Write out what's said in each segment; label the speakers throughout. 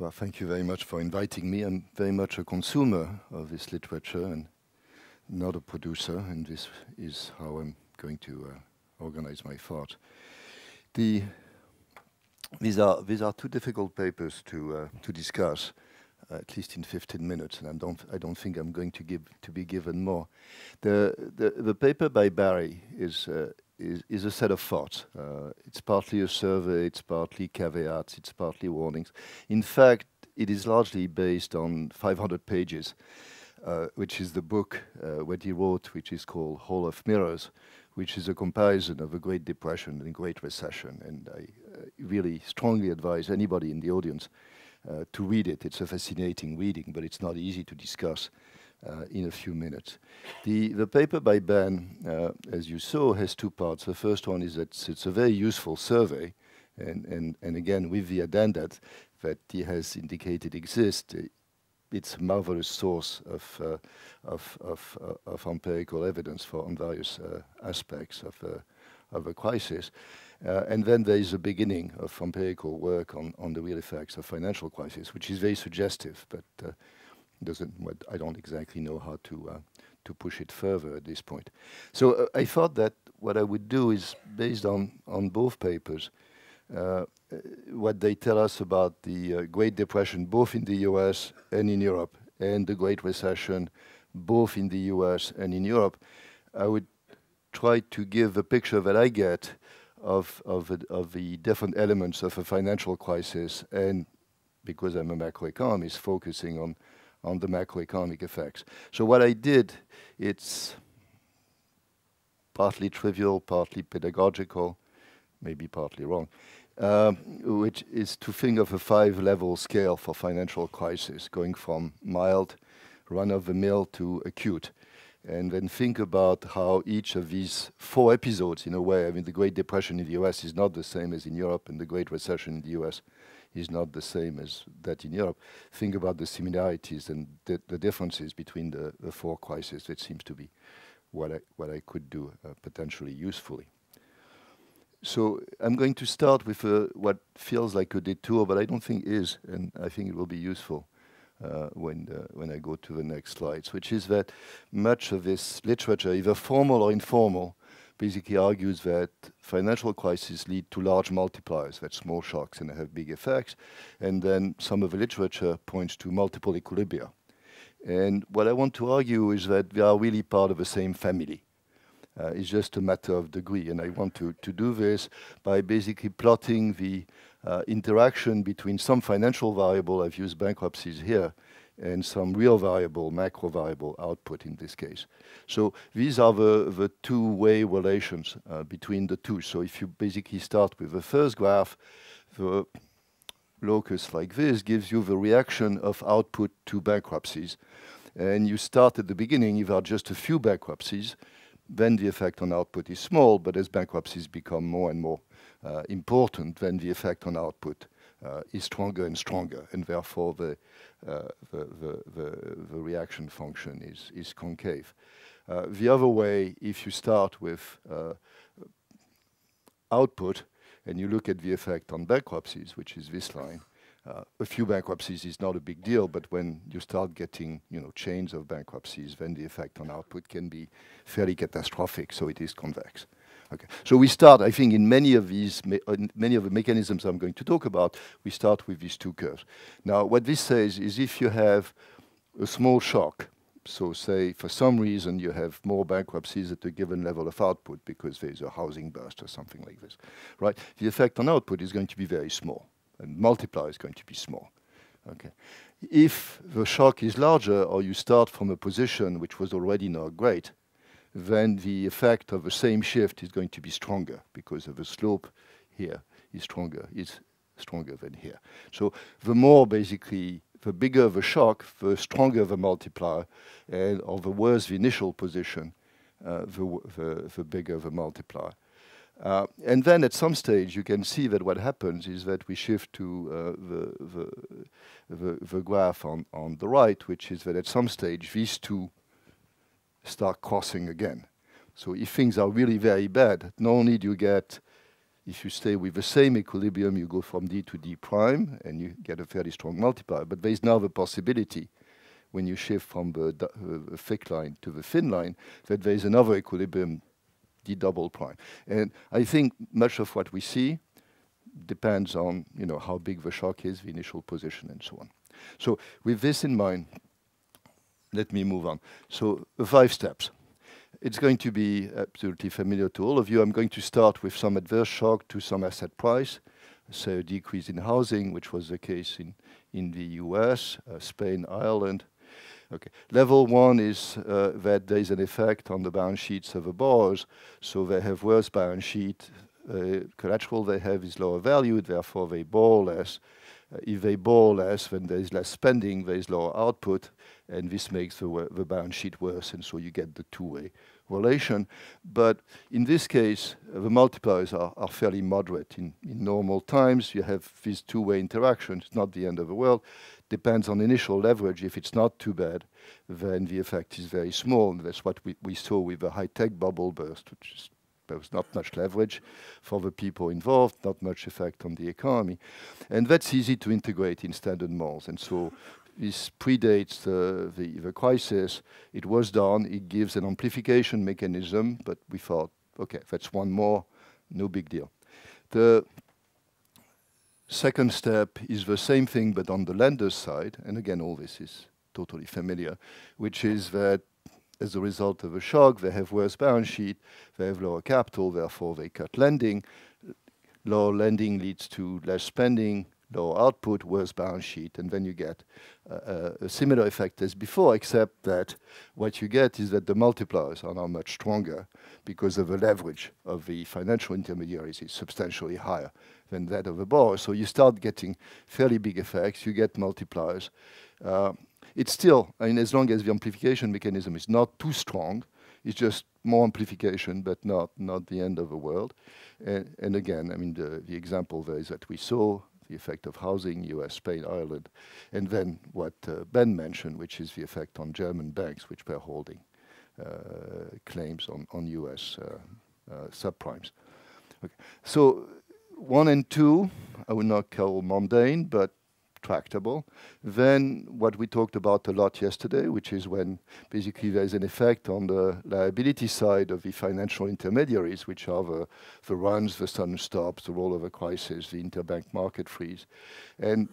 Speaker 1: Well, thank you very much for inviting me. I'm very much a consumer of this literature and not a producer, and this is how I'm going to uh, organize my thought. The, these, are, these are two difficult papers to, uh, to discuss, uh, at least in 15 minutes, and I don't, I don't think I'm going to, give, to be given more. The, the, the paper by Barry is, uh, is, is a set of thoughts. Uh, it's partly a survey, it's partly caveats, it's partly warnings. In fact, it is largely based on 500 pages, uh, which is the book uh, what he wrote, which is called Hall of Mirrors, which is a comparison of a Great Depression and Great Recession. And I uh, really strongly advise anybody in the audience uh, to read it. It's a fascinating reading, but it's not easy to discuss uh, in a few minutes. The, the paper by Ben, uh, as you saw, has two parts. The first one is that it's a very useful survey, and, and, and again, with the addenda that he has indicated exists, it's a marvelous source of, uh, of, of, uh, of, empirical evidence for on various uh, aspects of, uh, of a crisis. Uh, and then there is a beginning of empirical work on, on the real effects of financial crisis, which is very suggestive, but uh, doesn't. I don't exactly know how to uh, to push it further at this point. So uh, I thought that what I would do is based on on both papers, uh, what they tell us about the uh, Great Depression, both in the U.S. and in Europe, and the Great Recession, both in the U.S. and in Europe. I would try to give a picture that I get of of, of the different elements of a financial crisis, and because I'm a macroeconomist, focusing on on the macroeconomic effects. So what I did, it's partly trivial, partly pedagogical, maybe partly wrong, uh, which is to think of a five-level scale for financial crisis, going from mild, run-of-the-mill to acute. And then think about how each of these four episodes, in a way, I mean, the Great Depression in the US is not the same as in Europe, and the Great Recession in the US is not the same as that in Europe. Think about the similarities and the, the differences between the, the, four crises. That seems to be what I, what I could do uh, potentially usefully. So I'm going to start with uh, what feels like a detour, but I don't think is, and I think it will be useful when, uh, when I go to the next slides, which is that much of this literature, either formal or informal, basically argues that financial crises lead to large multipliers, that small shocks and have big effects. And then some of the literature points to multiple equilibria. And what I want to argue is that they are really part of the same family. Uh, it's just a matter of degree. And I want to, to do this by basically plotting the uh, interaction between some financial variable, I've used bankruptcies here, and some real variable, macro variable output in this case. So these are the, the two-way relations uh, between the two. So if you basically start with the first graph, the locus like this gives you the reaction of output to bankruptcies. And you start at the beginning, if there are just a few bankruptcies, then the effect on output is small, but as bankruptcies become more and more important, then the effect on output uh, is stronger and stronger, and therefore the, uh, the, the, the, the, reaction function is, is concave. Uh, the other way, if you start with output and you look at the effect on bankruptcies, which is this line, uh, a few bankruptcies is not a big deal, but when you start getting you know chains of bankruptcies, then the effect on output can be fairly catastrophic. So it is convex. Okay. So we start, I think, in many of these, uh, many of the mechanisms I'm going to talk about, we start with these two curves. Now, what this says is if you have a small shock, so say for some reason you have more bankruptcies at a given level of output because there's a housing burst or something like this, right? The effect on output is going to be very small, and multiplier is going to be small. Okay. If the shock is larger, or you start from a position which was already not great, then the effect of the same shift is going to be stronger because of the slope here is stronger, is stronger than here. So the more basically, the bigger the shock, the stronger the multiplier, and or the worse the initial position, uh, the, the, the, bigger the multiplier. Uh, and then at some stage, you can see that what happens is that we shift to uh, the, the, the, the, graph on, on the right, which is that at some stage, these two start crossing again. So if things are really very bad, not only do you get if you stay with the same equilibrium, you go from D to D prime, and you get a fairly strong multiplier. But there is now the possibility, when you shift from the, uh, thick line to the thin line, that there is another equilibrium, D double prime. And I think much of what we see depends on you know how big the shock is, the initial position, and so on. So with this in mind, let me move on. So five steps. It's going to be absolutely familiar to all of you. I'm going to start with some adverse shock to some asset price, so a decrease in housing, which was the case in, in the US, uh, Spain, Ireland. Okay. Level one is uh, that there is an effect on the balance sheets of the borrowers, so they have worse balance sheet. Uh, collateral they have is lower valued, therefore they borrow less. If they borrow less, then there is less spending, there is lower output, and this makes the, the balance sheet worse, and so you get the two-way relation. But in this case, the multipliers are, are fairly moderate. In, in, normal times, you have these two-way interactions. It's not the end of the world. Depends on initial leverage. If it's not too bad, then the effect is very small. And that's what we, we saw with the high-tech bubble burst, which is there was not much leverage for the people involved, not much effect on the economy. And that's easy to integrate in standard models. And so this predates the, the, the, crisis. It was done. It gives an amplification mechanism, but we thought, okay, that's one more, no big deal. The second step is the same thing, but on the lender's side. And again, all this is totally familiar, which is that as a result of a shock, they have worse balance sheet, they have lower capital, therefore they cut lending. Lower lending leads to less spending, lower output, worse balance sheet, and then you get uh, a similar effect as before, except that what you get is that the multipliers are now much stronger because of the leverage of the financial intermediaries is substantially higher than that of the borrower. So you start getting fairly big effects, you get multipliers. Uh, it's still, I mean, as long as the amplification mechanism is not too strong, it's just more amplification, but not, not the end of the world. And, and again, I mean, the, the example there is that we saw the effect of housing, US, Spain, Ireland, and then what uh, Ben mentioned, which is the effect on German banks, which were holding uh, claims on, on US uh, uh, subprimes. Okay. So one and two, I would not call mundane, but tractable. Then what we talked about a lot yesterday, which is when basically there's an effect on the liability side of the financial intermediaries, which are the, the runs, the sudden stops, the rollover crisis, the interbank market freeze. And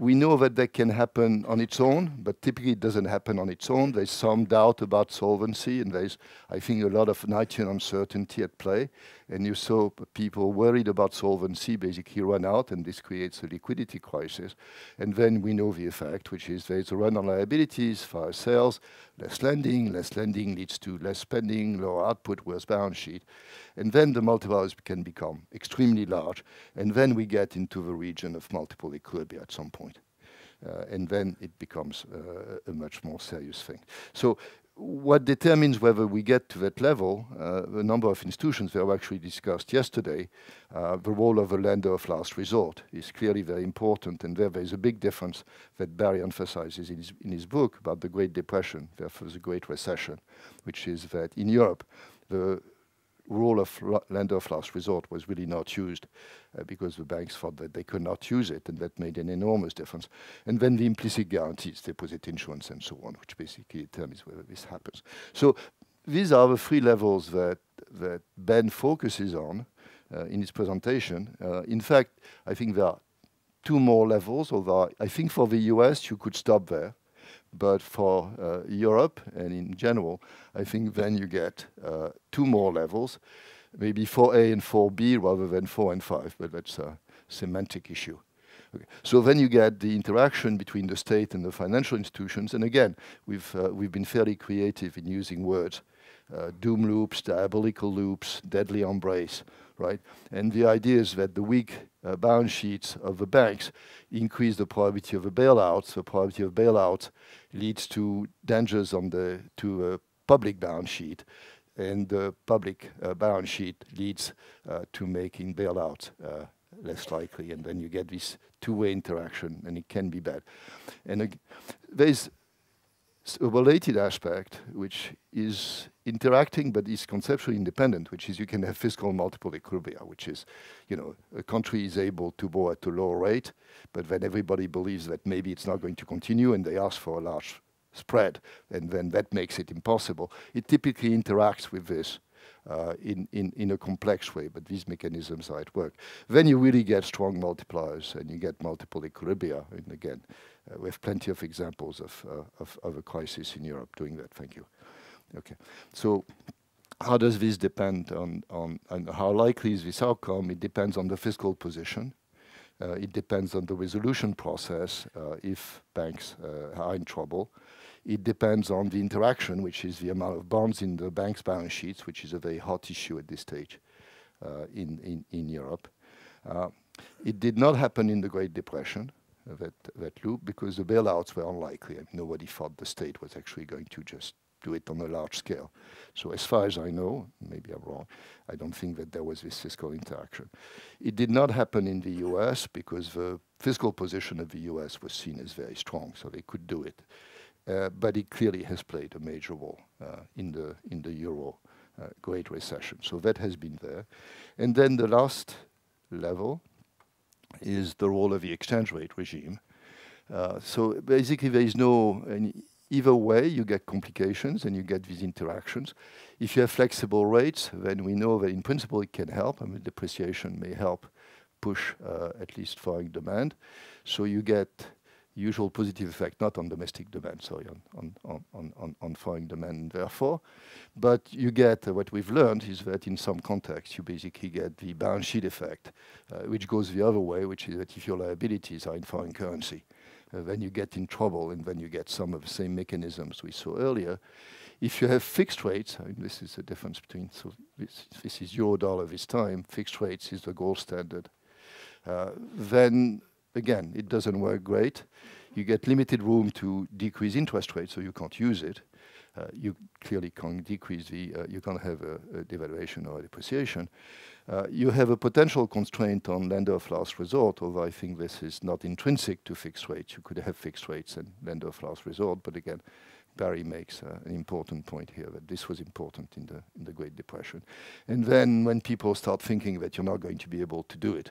Speaker 1: we know that that can happen on its own, but typically it doesn't happen on its own. There's some doubt about solvency, and there's, I think, a lot of Knightian uncertainty at play. And you saw people worried about solvency basically run out, and this creates a liquidity crisis. And then we know the effect, which is there's a run on liabilities, fire sales, less lending. Less lending leads to less spending, lower output, worse balance sheet. And then the multipliers can become extremely large. And then we get into the region of multiple equilibria at some point. Uh, and then it becomes uh, a much more serious thing. So what determines whether we get to that level, uh, the number of institutions that were actually discussed yesterday, uh, the role of a lender of last resort is clearly very important, and there, there is a big difference that Barry emphasizes in his, in his book about the Great Depression therefore the Great Recession, which is that in Europe, the rule of lender of last resort was really not used uh, because the banks thought that they could not use it, and that made an enormous difference. And then the implicit guarantees, deposit insurance, and so on, which basically determines whether this happens. So these are the three levels that, that Ben focuses on uh, in his presentation. Uh, in fact, I think there are two more levels, although I think for the US you could stop there. But for uh, Europe and in general, I think then you get uh, two more levels, maybe 4A and 4B rather than 4 and 5, but that's a semantic issue. Okay. So then you get the interaction between the state and the financial institutions. And again, we've, uh, we've been fairly creative in using words. Uh, doom loops, diabolical loops, deadly embrace, right? And the idea is that the weak uh, balance sheets of the banks increase the probability of a bailout. So probability of bailout leads to dangers on the to a public balance sheet, and the public uh, balance sheet leads uh, to making bailout uh, less likely, and then you get this two-way interaction, and it can be bad. And there's a related aspect, which is interacting but is conceptually independent, which is you can have fiscal multiple equilibria, which is, you know, a country is able to borrow at a lower rate, but then everybody believes that maybe it's not going to continue and they ask for a large spread, and then that makes it impossible. It typically interacts with this uh, in, in, in a complex way, but these mechanisms are at work. Then you really get strong multipliers and you get multiple equilibria. And again, we have plenty of examples of, uh, of, of, a crisis in Europe doing that. Thank you. Okay. So how does this depend on, on, on how likely is this outcome? It depends on the fiscal position. Uh, it depends on the resolution process uh, if banks uh, are in trouble. It depends on the interaction, which is the amount of bonds in the bank's balance sheets, which is a very hot issue at this stage uh, in, in, in Europe. Uh, it did not happen in the Great Depression, that, that loop, because the bailouts were unlikely and nobody thought the state was actually going to just do it on a large scale. So as far as I know, maybe I'm wrong, I don't think that there was this fiscal interaction. It did not happen in the US because the fiscal position of the US was seen as very strong, so they could do it. Uh, but it clearly has played a major role uh, in the in the euro uh, Great Recession. So that has been there. And then the last level is the role of the exchange rate regime. Uh, so basically, there is no either way. You get complications and you get these interactions. If you have flexible rates, then we know that in principle it can help. I mean, depreciation may help push uh, at least foreign demand. So you get usual positive effect, not on domestic demand, sorry, on, on, on, on, on foreign demand, therefore. But you get, uh, what we've learned is that in some contexts, you basically get the balance sheet effect, uh, which goes the other way, which is that if your liabilities are in foreign currency, uh, then you get in trouble, and then you get some of the same mechanisms we saw earlier. If you have fixed rates, I mean, this is the difference between, so this, this is euro dollar this time, fixed rates is the gold standard, uh, then again, it doesn't work great. You get limited room to decrease interest rates, so you can't use it. Uh, you clearly can't decrease the, uh, you can't have a, a, devaluation or a depreciation. Uh, you have a potential constraint on lender of last resort, although I think this is not intrinsic to fixed rates. You could have fixed rates and lender of last resort, but again, Barry makes uh, an important point here that this was important in the, in the Great Depression. And then when people start thinking that you're not going to be able to do it,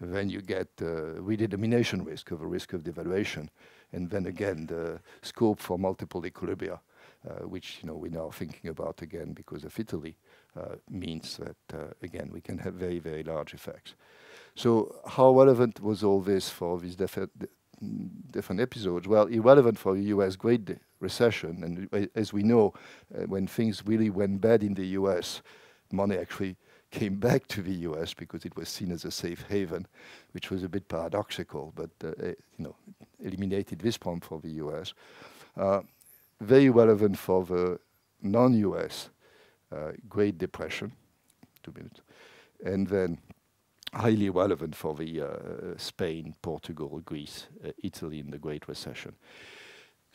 Speaker 1: then you get uh, redenomination risk of a risk of devaluation, and then again the scope for multiple equilibria, uh, which you know we're now thinking about again because of Italy, uh, means that uh, again we can have very very large effects. So how relevant was all this for these different episodes? Well, irrelevant for the U.S. Great Recession, and uh, as we know, uh, when things really went bad in the U.S., money actually came back to the US because it was seen as a safe haven, which was a bit paradoxical, but uh, eh, you know, eliminated this problem for the US. Uh, very relevant for the non-US uh, Great Depression, two minutes, and then highly relevant for the uh, Spain, Portugal, Greece, uh, Italy in the Great Recession.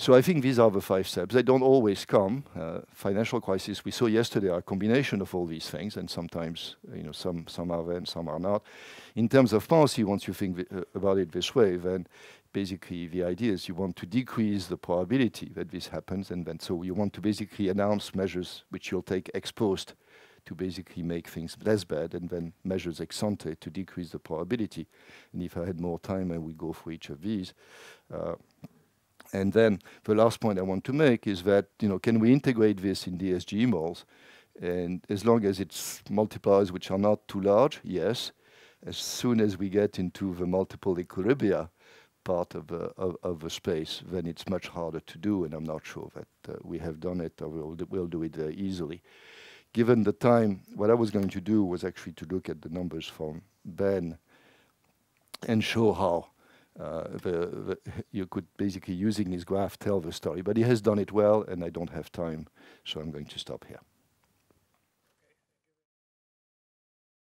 Speaker 1: So I think these are the five steps. They don't always come. Uh, financial crisis we saw yesterday are a combination of all these things, and sometimes you know some some are and some are not. In terms of policy, once you think uh, about it this way, then basically the idea is you want to decrease the probability that this happens, and then so you want to basically announce measures which you'll take ex post to basically make things less bad, and then measures ex ante to decrease the probability. And if I had more time, I would go for each of these. Uh, and then the last point I want to make is that, you know, can we integrate this in DSGE models? And as long as it's multipliers which are not too large, yes. As soon as we get into the multiple equilibria part of, uh, of, of the space, then it's much harder to do, and I'm not sure that uh, we have done it or we'll do, we'll do it very easily. Given the time, what I was going to do was actually to look at the numbers from Ben and show how uh, the, the, you could basically using his graph tell the story. But he has done it well, and I don't have time, so I'm going to stop here.